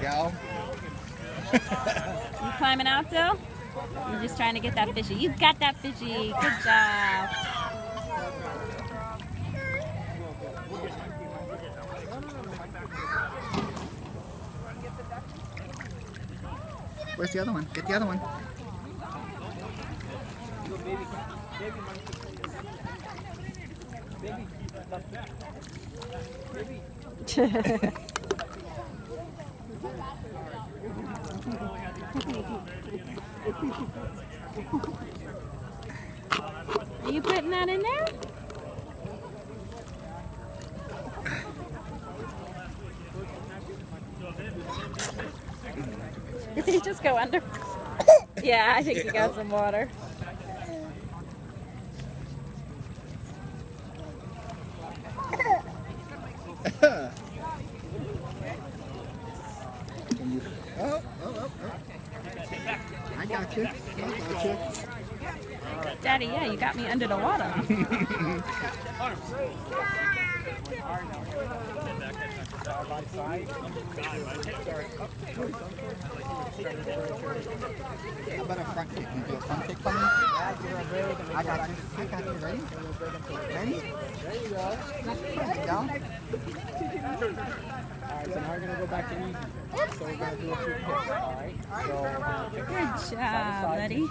go. You climbing out, though? You're just trying to get that fishy. You got that fishy. Good job. Where's the other one? Get the other one. Are you putting that in there? Did he just go under? Yeah, I think he got some water. Oh, oh, oh, oh. I got you. I got you. Daddy, yeah, you got me under the water. How about a front kick? Can you do a front kick for me? I got you. I got you. Ready? Ready? There you go. There you. Alright, so now we're gonna go back to easy. So we're gonna do a few kicks, alright? So, uh, Good job, buddy.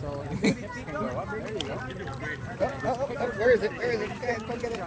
so the big can go up. There you go. Oh, oh, oh, oh, where is it? Where is it? Go get it.